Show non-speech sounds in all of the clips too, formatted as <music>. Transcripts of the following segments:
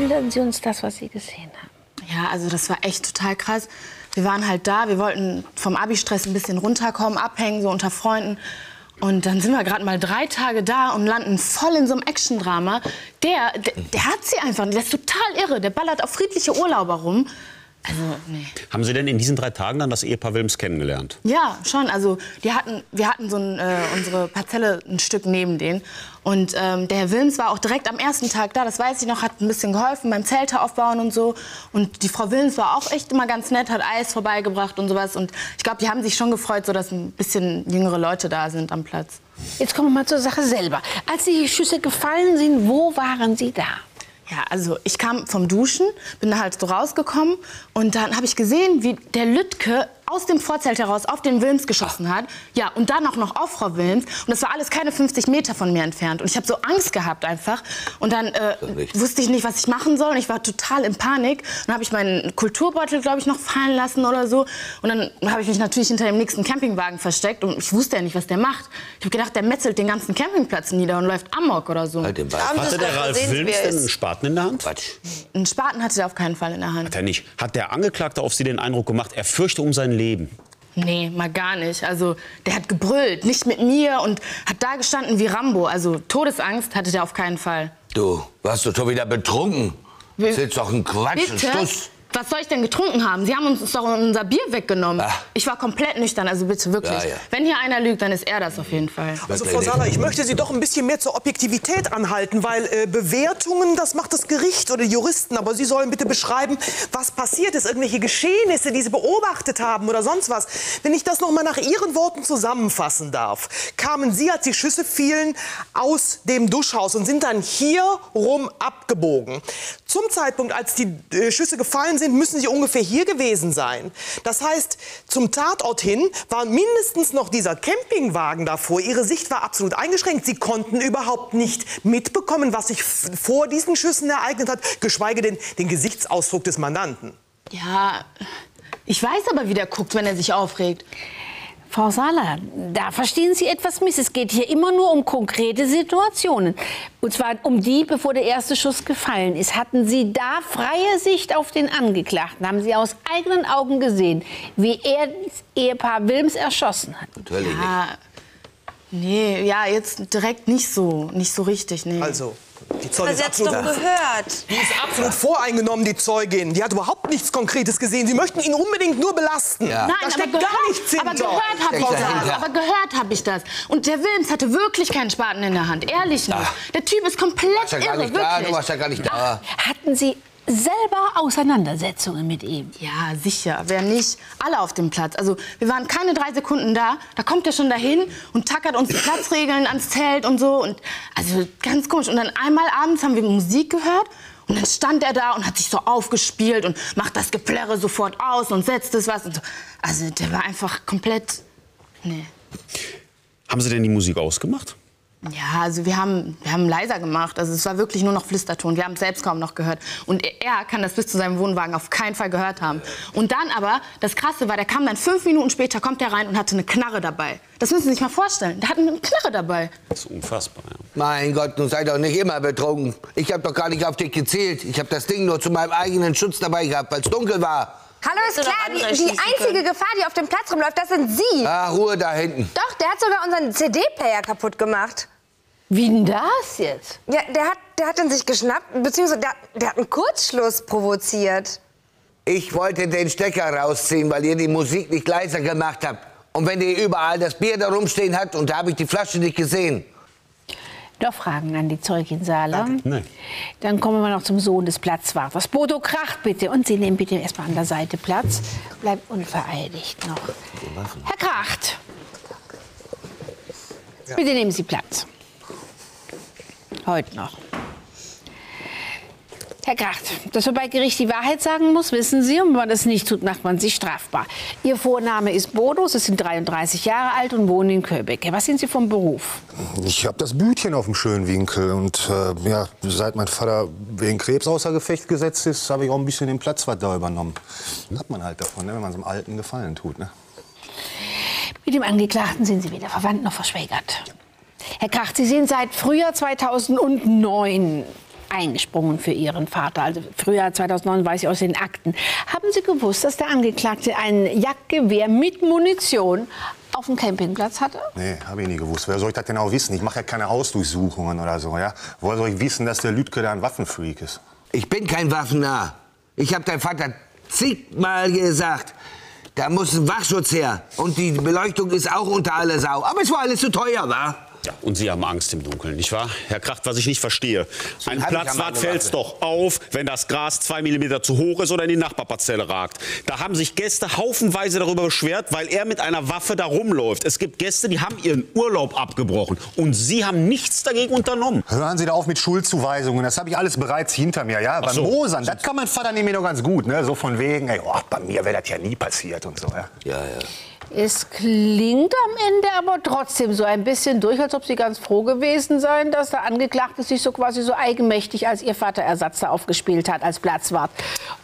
Schildern Sie uns das, was Sie gesehen haben. Ja, also das war echt total krass. Wir waren halt da, wir wollten vom Abi-Stress ein bisschen runterkommen, abhängen, so unter Freunden. Und dann sind wir gerade mal drei Tage da und landen voll in so einem Action-Drama. Der, der, der hat sie einfach, der ist total irre. Der ballert auf friedliche Urlauber rum. Also, nee. Haben Sie denn in diesen drei Tagen dann das Ehepaar Wilms kennengelernt? Ja, schon. Also die hatten, wir hatten so ein, äh, unsere Parzelle ein Stück neben denen. Und ähm, der Herr Wilms war auch direkt am ersten Tag da, das weiß ich noch, hat ein bisschen geholfen beim Zelte aufbauen und so. Und die Frau Wilms war auch echt immer ganz nett, hat Eis vorbeigebracht und sowas. Und ich glaube, die haben sich schon gefreut, so dass ein bisschen jüngere Leute da sind am Platz. Jetzt kommen wir mal zur Sache selber. Als die Schüsse gefallen sind, wo waren Sie da? Ja, also ich kam vom Duschen, bin halt so rausgekommen und dann habe ich gesehen, wie der Lütke aus dem Vorzelt heraus auf den Wilms geschossen hat. Ja, und dann auch noch auf Frau Wilms. Und das war alles keine 50 Meter von mir entfernt. Und ich habe so Angst gehabt einfach. Und dann äh, wusste ich nicht, was ich machen soll. Und ich war total in Panik. Und dann habe ich meinen Kulturbeutel, glaube ich, noch fallen lassen oder so. Und dann habe ich mich natürlich hinter dem nächsten Campingwagen versteckt. Und ich wusste ja nicht, was der macht. Ich habe gedacht, der metzelt den ganzen Campingplatz nieder und läuft amok oder so. Halt den Ball. Hatte der Ralf Wilms denn einen Spaten in der Hand? Quatsch. Einen Spaten hatte er auf keinen Fall in der Hand. Hat er nicht. Hat der Angeklagte auf Sie den Eindruck gemacht, er fürchte um sein Leben? Nee, mal gar nicht. Also, der hat gebrüllt, nicht mit mir und hat da gestanden wie Rambo. Also, Todesangst hatte der auf keinen Fall. Du, warst du schon wieder betrunken? Das ist jetzt doch ein Quatsch, ein Bitte? Stuss. Was soll ich denn getrunken haben? Sie haben uns doch unser Bier weggenommen. Ach. Ich war komplett nüchtern, also bitte wirklich. Ja, ja. Wenn hier einer lügt, dann ist er das auf jeden Fall. Also Frau Sala, ich möchte Sie doch ein bisschen mehr zur Objektivität anhalten, weil äh, Bewertungen, das macht das Gericht oder die Juristen. Aber Sie sollen bitte beschreiben, was passiert ist, irgendwelche Geschehnisse, die Sie beobachtet haben oder sonst was. Wenn ich das noch mal nach Ihren Worten zusammenfassen darf, kamen Sie, als die Schüsse fielen, aus dem Duschhaus und sind dann hier rum abgebogen. Zum Zeitpunkt, als die äh, Schüsse gefallen sind, müssen Sie ungefähr hier gewesen sein. Das heißt, zum Tatort hin war mindestens noch dieser Campingwagen davor. Ihre Sicht war absolut eingeschränkt. Sie konnten überhaupt nicht mitbekommen, was sich vor diesen Schüssen ereignet hat, geschweige denn den Gesichtsausdruck des Mandanten. Ja, ich weiß aber, wie der guckt, wenn er sich aufregt. Frau Sala, da verstehen Sie etwas miss. Es geht hier immer nur um konkrete Situationen. Und zwar um die, bevor der erste Schuss gefallen ist. Hatten Sie da freie Sicht auf den Angeklagten? Haben Sie aus eigenen Augen gesehen, wie er das Ehepaar Wilms erschossen hat? Natürlich nicht. Ja, nee, ja, jetzt direkt nicht so, nicht so richtig, nee. Also, die Zeugin ist hat's doch absolut, <laughs> gehört. die ist absolut voreingenommen, die Zeugin. Die hat überhaupt nichts Konkretes gesehen. Sie möchten ihn unbedingt nur belasten. Ja. Nein, da aber steckt gehört, gar nichts hinter. aber gehört habe ich das. Aber gehört habe ich das. Und der Wilms hatte wirklich keinen Spaten in der Hand, ehrlich nicht. Der Typ ist komplett warst ja gar irre, nicht da, wirklich. du warst ja gar nicht da. Hatten Sie selber Auseinandersetzungen mit ihm? Ja, sicher. Wer nicht? Alle auf dem Platz. Also wir waren keine drei Sekunden da. Da kommt er schon dahin und tackert uns die Platzregeln ans Zelt und so. Und also ganz komisch. Und dann einmal abends haben wir Musik gehört. Und dann stand er da und hat sich so aufgespielt und macht das Geplärre sofort aus und setzt es was. Und so. Also der war einfach komplett. Nee. Haben Sie denn die Musik ausgemacht? Ja, also wir haben, wir haben leiser gemacht. Also es war wirklich nur noch Flüsterton. Wir haben es selbst kaum noch gehört. Und er- kann das bis zu seinem Wohnwagen auf keinen Fall gehört haben. Und dann aber, das Krasse war, der kam dann fünf Minuten später, kommt er rein und hatte eine Knarre dabei. Das müssen Sie sich mal vorstellen. Der hatte eine Knarre dabei. Das ist unfassbar. Ja. Mein Gott, nun sei doch nicht immer betrunken. Ich habe doch gar nicht auf dich gezählt. Ich habe das Ding nur zu meinem eigenen Schutz dabei gehabt, weil es dunkel war. Hallo, ist klar, die, die einzige können. Gefahr, die auf dem Platz rumläuft, das sind Sie. Ah, Ruhe da hinten. Doch, der hat sogar unseren CD-Player kaputt gemacht. Wie denn das jetzt? Ja, der hat, der hat ihn sich geschnappt, beziehungsweise der, der hat einen Kurzschluss provoziert. Ich wollte den Stecker rausziehen, weil ihr die Musik nicht leiser gemacht habt. Und wenn ihr überall das Bier da rumstehen habt und da habe ich die Flasche nicht gesehen. Noch Fragen an die Zeugin Sala? Nein. Dann kommen wir noch zum Sohn des Platzwarters. Bodo Kracht, bitte. Und Sie nehmen bitte erstmal an der Seite Platz. Bleibt unvereidigt noch. Herr Kracht. Bitte nehmen Sie Platz. Heute noch. Herr Kracht, dass man bei Gericht die Wahrheit sagen muss, wissen Sie. Und wenn man das nicht tut, macht man sich strafbar. Ihr Vorname ist Bodo, Sie sind 33 Jahre alt und wohnen in Köbecke. Was sind Sie vom Beruf? Ich habe das Bütchen auf dem schönen Winkel und äh, ja, seit mein Vater wegen Krebs außer Gefecht gesetzt ist, habe ich auch ein bisschen den Platzwart da übernommen. Hat man halt davon, ne, wenn man so einem Alten Gefallen tut. Ne? Mit dem Angeklagten sind Sie weder verwandt noch verschwägert. Herr Kracht, Sie sind seit Frühjahr 2009 eingesprungen für Ihren Vater. Also Frühjahr 2009 weiß ich aus den Akten. Haben Sie gewusst, dass der Angeklagte ein Jagdgewehr mit Munition auf dem Campingplatz hatte? Nee, habe ich nie gewusst. Wer soll ich das denn auch wissen? Ich mache ja keine Hausdurchsuchungen oder so, ja? Woher soll ich wissen, dass der Lütke da ein Waffenfreak ist? Ich bin kein Waffennah. Ich habe dein Vater zigmal gesagt, da muss ein Wachschutz her. Und die Beleuchtung ist auch unter aller Sau. Aber es war alles zu teuer, wa? Ja, und Sie haben Angst im Dunkeln, nicht wahr? Herr Kracht, was ich nicht verstehe. Ein ich ja Platzwart Waffe. doch auf, wenn das Gras zwei Millimeter zu hoch ist oder in die Nachbarparzelle ragt. Da haben sich Gäste haufenweise darüber beschwert, weil er mit einer Waffe da rumläuft. Es gibt Gäste, die haben ihren Urlaub abgebrochen. Und Sie haben nichts dagegen unternommen. Hören Sie da auf mit Schuldzuweisungen. Das habe ich alles bereits hinter mir, ja? Beim so. Mosern, das kann mein Vater nämlich noch ganz gut, ne? So von wegen, ey, oh, bei mir wäre das ja nie passiert und so, ja? Ja, ja. Es klingt am Ende aber trotzdem so ein bisschen durch, als ob Sie ganz froh gewesen seien, dass der Angeklagte sich so quasi so eigenmächtig als Ihr Vaterersatz da aufgespielt hat, als Platzwart.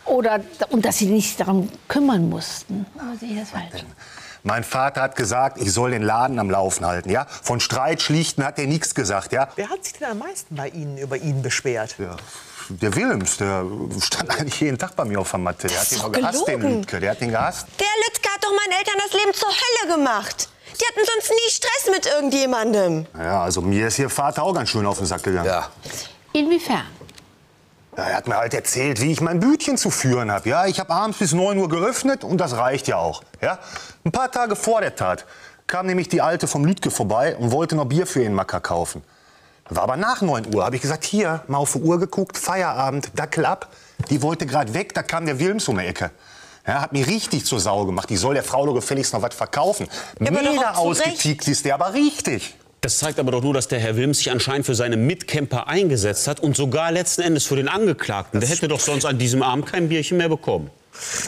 Oder, und dass Sie nicht darum kümmern mussten. Aber sehe ich das falsch? Mein Vater hat gesagt, ich soll den Laden am Laufen halten, ja? Von Streit schlichten hat er nichts gesagt, ja? Wer hat sich denn am meisten bei Ihnen über ihn beschwert? Ja, der Wilms, der stand eigentlich jeden Tag bei mir auf der Matte. Der hat ihn gehasst, den gelogen. Lütke. Der hat ihn gehasst. Der Lütke doch meinen Eltern das Leben zur Hölle gemacht. Die hatten sonst nie Stress mit irgendjemandem. Ja, also mir ist ihr Vater auch ganz schön auf den Sack gegangen. Ja. Inwiefern? Ja, er hat mir halt erzählt, wie ich mein Bütchen zu führen habe. Ja, ich habe abends bis 9 Uhr geöffnet und das reicht ja auch. Ja? Ein paar Tage vor der Tat kam nämlich die Alte vom Lütke vorbei und wollte noch Bier für ihren Macker kaufen. War aber nach 9 Uhr. Habe ich gesagt, hier, mal auf die Uhr geguckt, Feierabend, Dackel ab. Die wollte gerade weg, da kam der Wilms um die Ecke. Ja, hat mir richtig zur Sau gemacht. Die soll der Frau doch gefälligst noch was verkaufen. doch Mega ausgetickt ist der, aber richtig. Das zeigt aber doch nur, dass der Herr Wilms sich anscheinend für seine Mitcamper eingesetzt hat und sogar letzten Endes für den Angeklagten. Der hätte doch sonst an diesem Abend kein Bierchen mehr bekommen.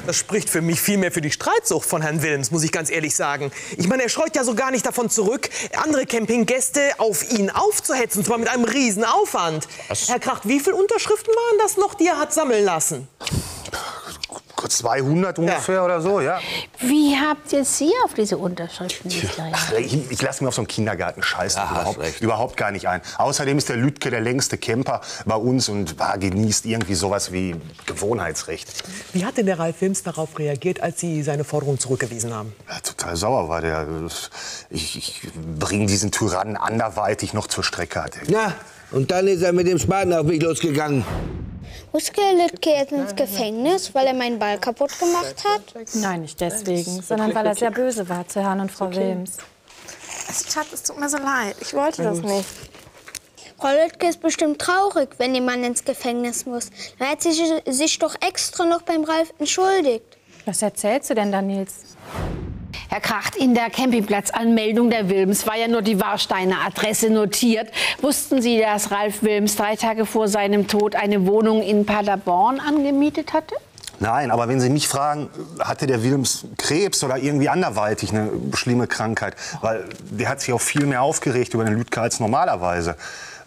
Das spricht für mich viel mehr für die Streitsucht von Herrn Wilms, muss ich ganz ehrlich sagen. Ich meine, er scheut ja so gar nicht davon zurück, andere Campinggäste auf ihn aufzuhetzen, und zwar mit einem riesen Aufwand. Herr Kracht, wie viele Unterschriften waren das noch, die er hat sammeln lassen? Kurz 200 ungefähr oder so, ja. Wie habt ihr Sie auf diese Unterschriften gekriegt? Ach, ich, ich lasse mir auf so einen Kindergarten scheißen Ja, hast überhaupt, überhaupt gar nicht ein. Außerdem ist der Lütke der längste Camper bei uns und ah, genießt irgendwie sowas wie Gewohnheitsrecht. Wie hat denn der Ralf Wilms darauf reagiert, als Sie seine Forderung zurückgewiesen haben? Ja, total sauer war der. Ich, ich bringe diesen Tyrannen anderweitig noch zur Strecke. Hat er. Na, und dann ist er mit dem Spaten auf mich losgegangen. Muss Lütke jetzt ins Gefängnis, weil er meinen Ball kaputt gemacht hat? Nein, nicht deswegen, sondern weil er sehr böse war zu Herrn und Frau Wilms. Schatz, es tut mir so leid. Ich wollte das nicht. Frau Lütke ist bestimmt traurig, wenn ihr Mann ins Gefängnis muss. Dann hat sie sich doch extra noch beim Ralf entschuldigt. Was erzählst du denn da, Nils? Herr Kracht, in der Campingplatzanmeldung der Wilms war ja nur die Warsteiner Adresse notiert. Wussten Sie, dass Ralf Wilms drei Tage vor seinem Tod eine Wohnung in Paderborn angemietet hatte? Nein, aber wenn Sie mich fragen, hatte der Wilms Krebs oder irgendwie anderweitig eine schlimme Krankheit? Weil der hat sich auch viel mehr aufgeregt über den Lütke als normalerweise.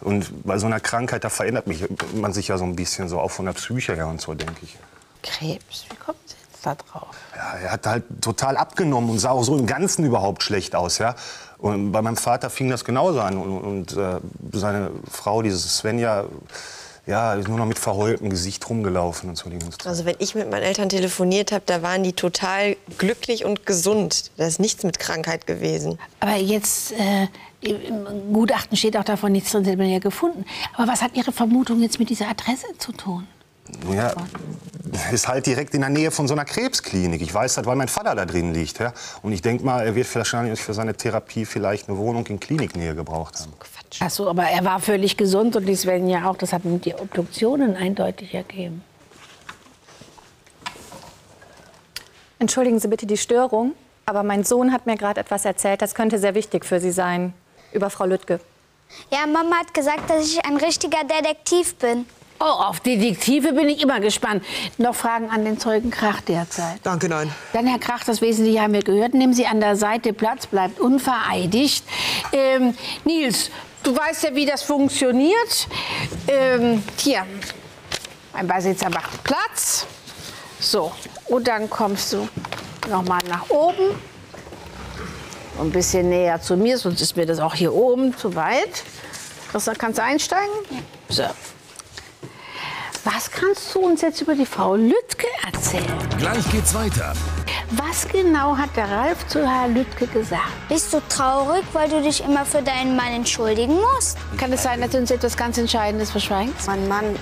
Und bei so einer Krankheit, da verändert mich man sich ja so ein bisschen so auch von der Psyche her und so, denke ich. Krebs, wie kommt Sie jetzt da drauf? Ja, er hat halt total abgenommen und sah auch so im Ganzen überhaupt schlecht aus. Ja? Und bei meinem Vater fing das genauso an. Und, und äh, seine Frau, diese Svenja, ja, ist nur noch mit verheultem Gesicht rumgelaufen und so. Die ganze Zeit. Also wenn ich mit meinen Eltern telefoniert habe, da waren die total glücklich und gesund. Da ist nichts mit Krankheit gewesen. Aber jetzt, äh, im Gutachten steht auch davon nichts drin, sie haben ihn ja gefunden. Aber was hat Ihre Vermutung jetzt mit dieser Adresse zu tun? Ja, ist halt direkt in der Nähe von so einer Krebsklinik. Ich weiß das, weil mein Vater da drin liegt. Ja? Und ich denke mal, er wird wahrscheinlich für seine Therapie vielleicht eine Wohnung in Kliniknähe gebraucht haben. Ach so, aber er war völlig gesund und die Svenja auch. Das hatten die Obduktionen eindeutig ergeben. Entschuldigen Sie bitte die Störung, aber mein Sohn hat mir gerade etwas erzählt, das könnte sehr wichtig für Sie sein, über Frau Lüttke. Ja, Mama hat gesagt, dass ich ein richtiger Detektiv bin. Oh, auf Detektive bin ich immer gespannt. Noch Fragen an den Zeugen Krach derzeit. Danke, nein. Dann, Herr Krach, das Wesentliche haben wir gehört. Nehmen Sie an der Seite Platz, bleibt unvereidigt. Ähm, Nils, du weißt ja, wie das funktioniert. Ähm, hier, mein Beisitzer macht Platz. So, und dann kommst du noch mal nach oben. Ein bisschen näher zu mir, sonst ist mir das auch hier oben zu weit. Christa, kannst du einsteigen? So. Was kannst du uns jetzt über die Frau Lüttke erzählen? Gleich geht's weiter. Was genau hat der Ralf zu Herr Lüttke gesagt? Bist du traurig, weil du dich immer für deinen Mann entschuldigen musst? Kann es sein, dass du uns etwas ganz Entscheidendes verschweigst? Mein Mann,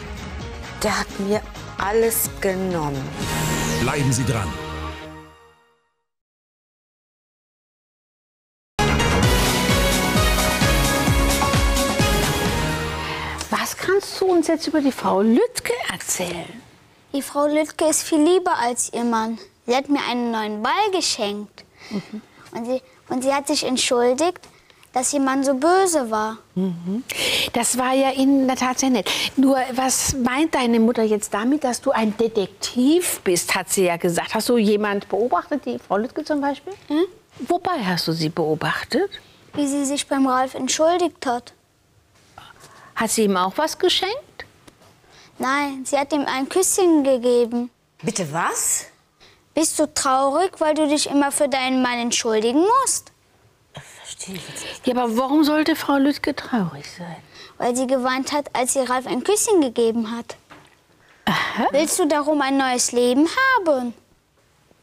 der hat mir alles genommen. Bleiben Sie dran. Du uns jetzt über die Frau Lüttke erzählen? Die Frau Lüttke ist viel lieber als ihr Mann. Sie hat mir einen neuen Ball geschenkt. Und, sie, und sie hat sich entschuldigt, dass ihr Mann so böse war. Das war ja in der Tat sehr nett. Nur, was meint deine Mutter jetzt damit, dass du ein Detektiv bist, hat sie ja gesagt. Hast du jemand beobachtet, die Frau Lüttke zum Beispiel? Wobei hast du sie beobachtet? Wie sie sich beim Ralf entschuldigt hat. Hat sie ihm auch was geschenkt? Nein, sie hat ihm ein Küsschen gegeben. Bitte was? Bist du traurig, weil du dich immer für deinen Mann entschuldigen musst? Verstehe ich jetzt nicht. Ja, aber warum sollte Frau Lüttke traurig sein? Weil sie geweint hat, als sie Ralf ein Küsschen gegeben hat. Willst du darum ein neues Leben haben?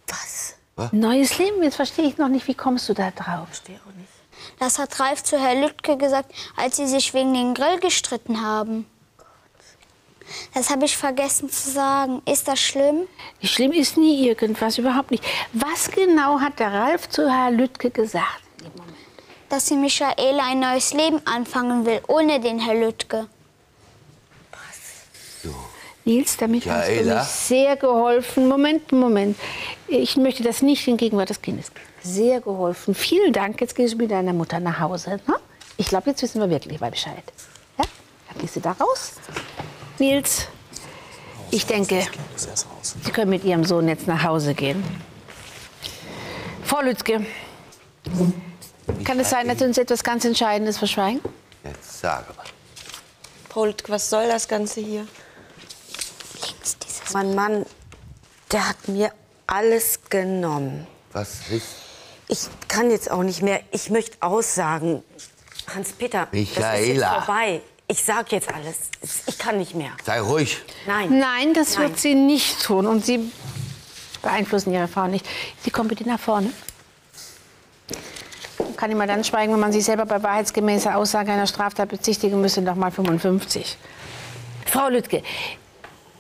Was? Neues Leben? Jetzt verstehe ich noch nicht, wie kommst du da drauf? Verstehe auch nicht. Das hat Ralf zu Herr Lüttke gesagt, als sie sich wegen den Grill gestritten haben. Das habe ich vergessen zu sagen. Ist das schlimm? Schlimm ist nie irgendwas, überhaupt nicht. Was genau hat der Ralf zu Herr Lüttke gesagt? Dass die Michaela ein neues Leben anfangen will, ohne den Herr Lüttke. Nils, damit hast du Michaela? mir sehr geholfen. Moment, Moment. Ich möchte das nicht in Gegenwart des Kindes. Sehr geholfen. Vielen Dank. Jetzt gehst du mit deiner Mutter nach Hause. Ne? Ich glaube, jetzt wissen wir wirklich mal Bescheid. Ja? Dann gehst du da raus. Nils, ich denke, Sie können mit Ihrem Sohn jetzt nach Hause gehen. Frau Lützke, kann es sein, dass Sie uns etwas ganz Entscheidendes verschweigen? Jetzt sage mal. Frau Lüttke, was soll das Ganze hier? Mein Mann, der hat mir alles genommen. Was ist? Ich kann jetzt auch nicht mehr. Ich möchte aussagen. Hans-Peter, das ist jetzt Michaela. vorbei. Ich sag jetzt alles. Ich kann nicht mehr. Sei ruhig. Nein. Nein, das wird sie nicht tun. Und Sie beeinflussen Ihre Frau nicht. Sie kommen bitte nach vorne. Kann immer dann schweigen, wenn man sich selber bei wahrheitsgemäßer Aussage einer Straftat bezichtigen müsste, noch mal 55. Frau Lüttke,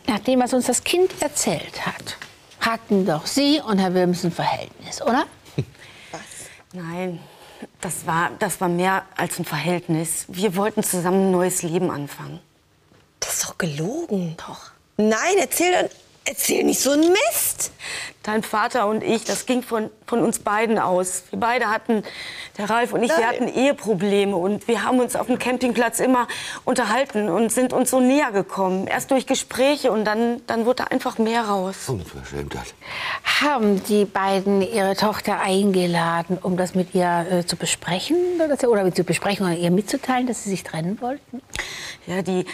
nach dem, was uns das Kind erzählt hat, hatten doch Sie und Herr Wilms ein Verhältnis, oder? <laughs> Nein, das war, das war mehr als ein Verhältnis. Wir wollten zusammen ein neues Leben anfangen. Das ist doch gelogen. Doch. Nein, erzähl, dann, erzähl nicht so einen Mist. Dein Vater und ich, das ging von, von uns beiden aus. Wir beide hatten, der Ralf und ich, wir hatten Eheprobleme und wir haben uns auf dem Campingplatz immer unterhalten und sind uns so näher gekommen. Erst durch Gespräche und dann, dann wurde da einfach mehr raus. Unverschämtheit. Haben die beiden ihre Tochter eingeladen, um das mit ihr äh, zu besprechen? Oder, oder zu besprechen oder ihr mitzuteilen, dass sie sich trennen wollten? Ja, die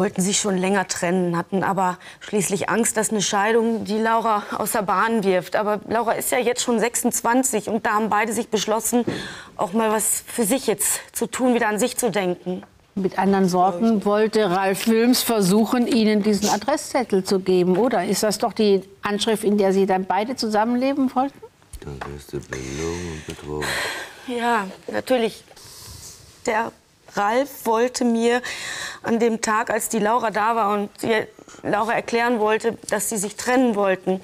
wollten sich schon länger trennen, hatten aber schließlich Angst, dass eine Scheidung die Laura aus der Bahn wirft. Aber Laura ist ja jetzt schon 26 und da haben beide sich beschlossen, auch mal was für sich jetzt zu tun, wieder an sich zu denken. Mit anderen Worten, wollte Ralf Wilms versuchen, Ihnen diesen Adresszettel zu geben, oder? Ist das doch die Anschrift, in der Sie dann beide zusammenleben wollten? Da wirst du belogen und betrogen. Ja, natürlich. Der Ralf wollte mir an dem Tag, als die Laura da war und Laura erklären wollte, dass sie sich trennen wollten,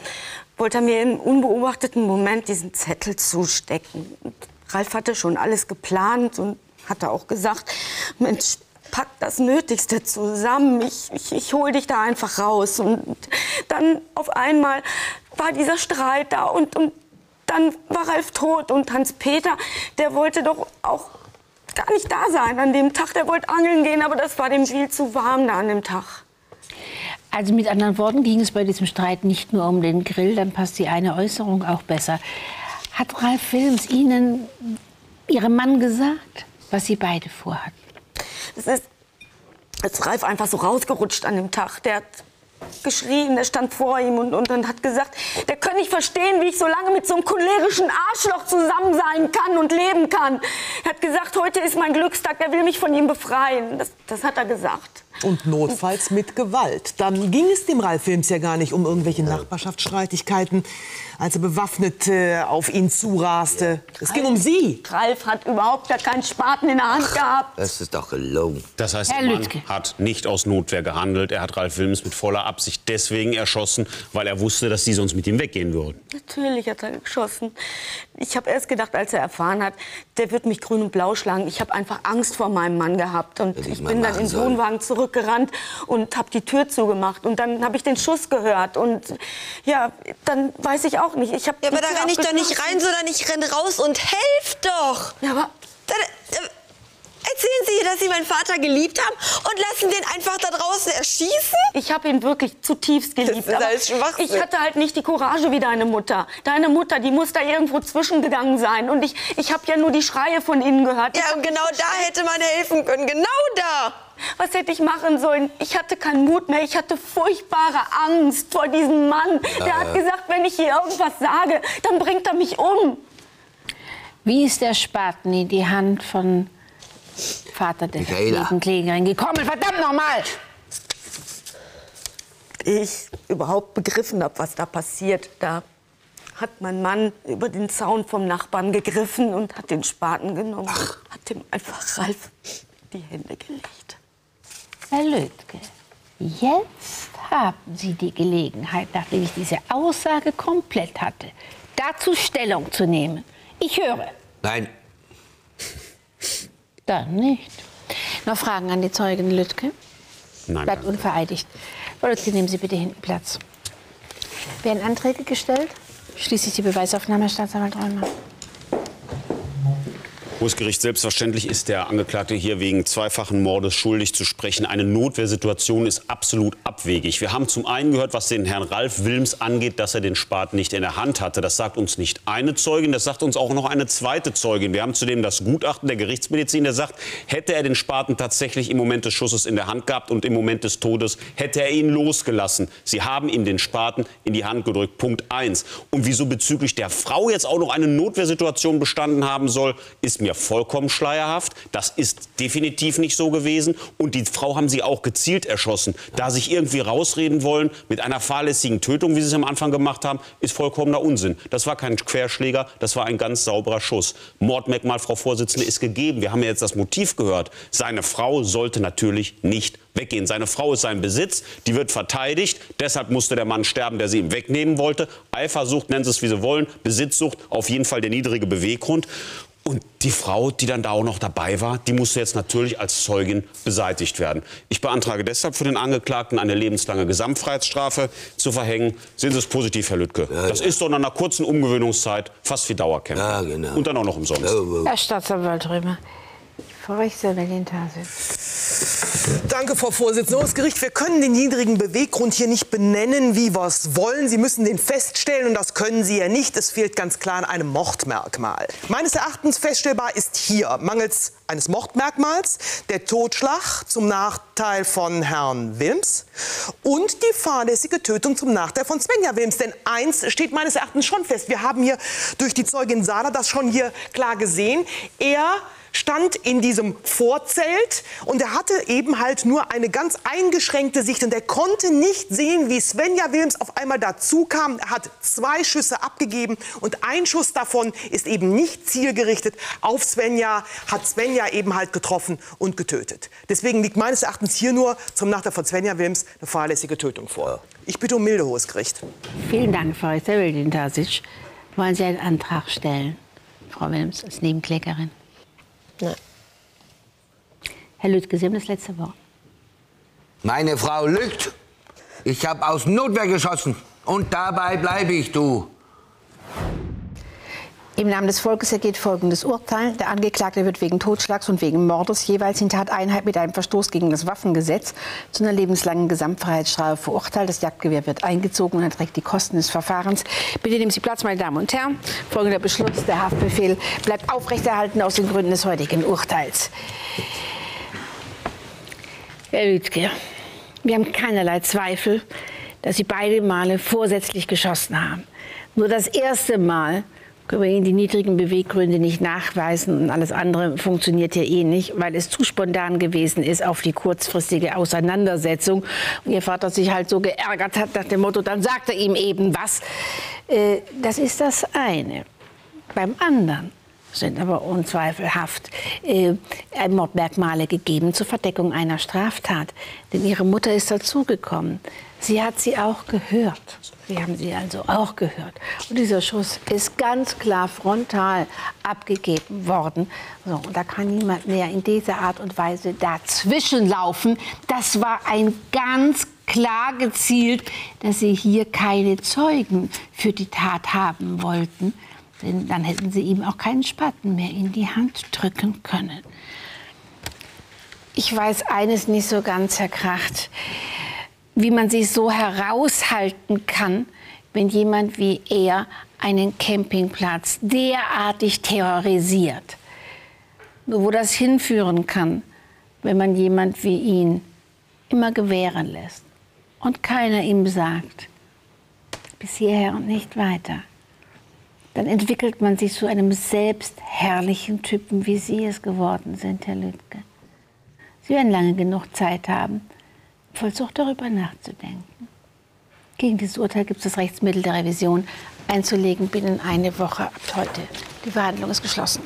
wollte er mir im unbeobachteten Moment diesen Zettel zustecken. Und Ralf hatte schon alles geplant und hatte auch gesagt, Mensch, pack das Nötigste zusammen, ich, ich, ich hol dich da einfach raus. Und dann auf einmal war dieser Streit da und, und dann war Ralf tot und Hans-Peter, der wollte doch auch gar nicht da sein an dem Tag. Der wollte angeln gehen, aber das war dem viel zu warm da an dem Tag. Also mit anderen Worten ging es bei diesem Streit nicht nur um den Grill, dann passt die eine Äußerung auch besser. Hat Ralf Wilms Ihnen, Ihrem Mann gesagt, was Sie beide vorhatten? Es ist, ist Ralf einfach so rausgerutscht an dem Tag. Der hat geschrien, er stand vor ihm und, und dann hat gesagt, der kann nicht verstehen, wie ich so lange mit so einem cholerischen Arschloch zusammen sein kann und leben kann. Er hat gesagt, heute ist mein Glückstag, er will mich von ihm befreien. Das, das hat er gesagt. Und notfalls mit Gewalt. Dann ging es dem Ralf Wilms ja gar nicht um irgendwelche Nachbarschaftsstreitigkeiten, als er bewaffnet äh, auf ihn zuraste. Es ging um Sie. Ralf hat überhaupt gar keinen Spaten in der Hand gehabt. Das ist doch gelogen. Das heißt, Herr der Mann Lüttke. hat nicht aus Notwehr gehandelt. Er hat Ralf Wilms mit voller Absicht deswegen erschossen, weil er wusste, dass die sonst mit ihm weggehen würden. Natürlich hat er geschossen. Ich habe erst gedacht, als er erfahren hat, der wird mich grün und blau schlagen. Ich habe einfach Angst vor meinem Mann gehabt. Und ich bin dann in den. Wohnwagen zurückgerannt und habe die Tür zugemacht. Und dann habe ich den Schuss gehört. Und ja, dann weiß ich auch nicht. Ich hab Ja, aber da renne ich doch nicht rein, sondern ich renne raus und helf doch. Ja, aber äh, erzählen Sie dass Sie meinen Vater geliebt haben und lassen den einfach da draußen erschießen? Ich habe ihn wirklich zutiefst geliebt. ist aber alles Schwachsinn. ich hatte halt nicht die Courage wie deine Mutter. Deine Mutter, die muss da irgendwo zwischengegangen sein. Und ich, ich habe ja nur die Schreie von innen gehört. Ja, und genau da hätte man helfen können. Genau da. Was hätte ich machen sollen? Ich hatte keinen Mut mehr. Ich hatte furchtbare Angst vor diesem Mann. Der hat gesagt, wenn ich hier irgendwas sage, dann bringt er mich um. Wie ist der Spaten in die Hand von Vater der Michaela. Nebenklägerin gekommen? Verdammt nochmal! Ich überhaupt begriffen habe, was da passiert, da hat mein Mann über den Zaun vom Nachbarn gegriffen und hat den Spaten genommen. Hat dem einfach Ralf die Hände gelegt. Herr Lötke, jetzt haben Sie die Gelegenheit, nachdem ich diese Aussage komplett hatte, dazu Stellung zu nehmen. Ich höre. Nein, Dann nicht. Noch Fragen an die Zeugin Lütke? Nein, Bleibt danke. unvereidigt. Frau Lütke, nehmen Sie bitte hinten Platz. Werden Anträge gestellt? Schließlich die Beweisaufnahme, Herr Staatsanwalt Reumer. Hohes Gericht, selbstverständlich ist der Angeklagte hier wegen zweifachen Mordes schuldig zu sprechen. Eine Notwehrsituation ist absolut abwegig. Wir haben zum einen gehört, was den Herrn Ralf Wilms angeht, dass er den Spaten nicht in der Hand hatte. Das sagt uns nicht eine Zeugin, das sagt uns auch noch eine zweite Zeugin. Wir haben zudem das Gutachten der Gerichtsmedizin, der sagt, hätte er den Spaten tatsächlich im Moment des Schusses in der Hand gehabt und im Moment des Todes, hätte er ihn losgelassen. Sie haben ihm den Spaten in die Hand gedrückt. Punkt eins. Und wieso bezüglich der Frau jetzt auch noch eine Notwehrsituation bestanden haben soll, ist mir vollkommen schleierhaft. Das ist definitiv nicht so gewesen. Und die Frau haben sie auch gezielt erschossen. Da sich irgendwie rausreden wollen mit einer fahrlässigen Tötung, wie sie es am Anfang gemacht haben, ist vollkommener Unsinn. Das war kein Querschläger, das war ein ganz sauberer Schuss. Mordmerkmal, Frau Vorsitzende, ist gegeben. Wir haben ja jetzt das Motiv gehört. Seine Frau sollte natürlich nicht weggehen. Seine Frau ist sein Besitz, die wird verteidigt. Deshalb musste der Mann sterben, der sie ihm wegnehmen wollte. Eifersucht, nennen Sie es wie Sie wollen, Besitzsucht, auf jeden Fall der niedrige Beweggrund. Und die Frau, die dann da auch noch dabei war, die musste jetzt natürlich als Zeugin beseitigt werden. Ich beantrage deshalb für den Angeklagten eine lebenslange Gesamtfreiheitsstrafe zu verhängen. Sehen Sie es positiv, Herr Lüttke. das ist doch nach einer kurzen Umgewöhnungszeit fast wie Dauerkämpfer. Ja, genau. Und dann auch noch umsonst. Herr Staatsanwalt Römer, Frau Rechtsanwältin Tase. Danke, Frau Vorsitzende. Gericht, wir können den niedrigen Beweggrund hier nicht benennen, wie wir es wollen. Sie müssen den feststellen und das können Sie ja nicht. Es fehlt ganz klar an einem Mordmerkmal. Meines Erachtens feststellbar ist hier, mangels eines Mordmerkmals, der Totschlag zum Nachteil von Herrn Wilms und die fahrlässige Tötung zum Nachteil von Svenja Wilms. Denn eins steht meines Erachtens schon fest. Wir haben hier durch die Zeugin Sala das schon hier klar gesehen. Er stand in diesem Vorzelt und er hatte eben halt nur eine ganz eingeschränkte Sicht und er konnte nicht sehen, wie Svenja Wilms auf einmal dazu kam. Er hat zwei Schüsse abgegeben und ein Schuss davon ist eben nicht zielgerichtet auf Svenja, hat Svenja eben halt getroffen und getötet. Deswegen liegt meines Erachtens hier nur zum Nachteil von Svenja Wilms eine fahrlässige Tötung vor. Ich bitte um milde hohes Gericht. Vielen Dank, Frau Rechtsanwältin Tasic. Wollen Sie einen Antrag stellen, Frau Wilms, als Nebenklägerin? Nein. Herr Lüttke, Sie haben das letzte Wort. meine Frau lügt. Ich habe aus Notwehr geschossen. Und dabei bleibe ich, du. Im Namen des Volkes ergeht folgendes Urteil. Der Angeklagte wird wegen Totschlags und wegen Mordes jeweils in Tateinheit mit einem Verstoß gegen das Waffengesetz zu einer lebenslangen Gesamtfreiheitsstrafe verurteilt. Das Jagdgewehr wird eingezogen und er trägt die Kosten des Verfahrens. Bitte nehmen Sie Platz, meine Damen und Herren. Folgender Beschluss. Der Haftbefehl bleibt aufrechterhalten aus den Gründen des heutigen Urteils. Herr Lütke, Wir haben keinerlei Zweifel, dass Sie beide Male vorsätzlich geschossen haben. Nur das erste Mal können wir Ihnen die niedrigen Beweggründe nicht nachweisen und alles andere funktioniert ja eh nicht, weil es zu spontan gewesen ist auf die kurzfristige Auseinandersetzung. Und Ihr Vater sich halt so geärgert hat nach dem Motto, dann sagt er ihm eben was. Äh, Das ist das eine. Beim anderen sind aber unzweifelhaft äh, Mordmerkmale gegeben zur Verdeckung einer Straftat. Denn ihre Mutter ist dazugekommen. Sie hat sie auch gehört. Sie haben sie also auch gehört. Und dieser Schuss ist ganz klar frontal abgegeben worden. So, und da kann niemand mehr in dieser Art und Weise dazwischenlaufen. Das war ein ganz klar gezielt, dass sie hier keine Zeugen für die Tat haben wollten. Denn dann hätten sie ihm auch keinen Spaten mehr in die Hand drücken können. Ich weiß eines nicht so ganz, Herr Kracht, wie man sich so heraushalten kann, wenn jemand wie er einen Campingplatz derartig terrorisiert. Nur wo das hinführen kann, wenn man jemand wie ihn immer gewähren lässt und keiner ihm sagt, bis hierher und nicht weiter dann entwickelt man sich zu einem selbstherrlichen Typen, wie Sie es geworden sind, Herr Lüttke. Sie werden lange genug Zeit haben, Vollzug darüber nachzudenken. Gegen dieses Urteil gibt es das Rechtsmittel der Revision einzulegen binnen eine Woche ab heute. Die Verhandlung ist geschlossen.